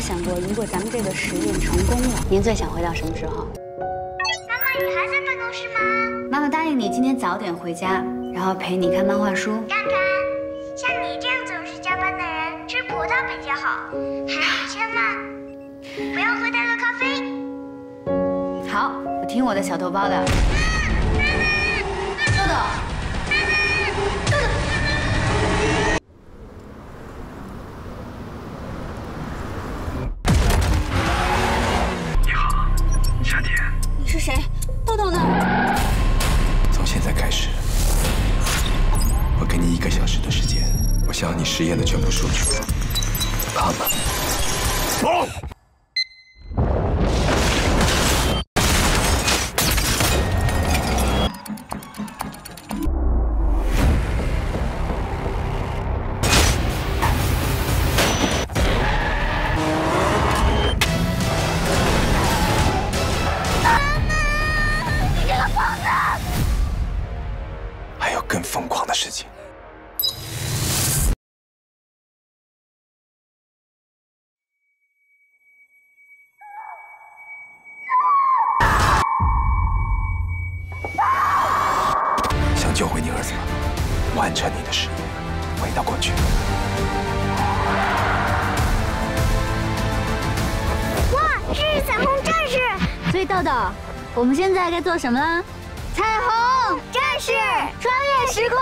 想过，如果咱们这个实验成功了，您最想回到什么时候？妈妈，你还在办公室吗？妈妈答应你今天早点回家，然后陪你看漫画书。干干，像你这样总是加班的人，吃葡萄比较好。还有，千万不要喝太多咖啡。好，我听我的小头包的。我想你实验的全部数据。好吗？走。还有更疯狂的事情。救回你儿子吗？完成你的事业，回到过去。哇，是彩虹战士！所以豆豆，我们现在该做什么呢？彩虹战士穿越时空。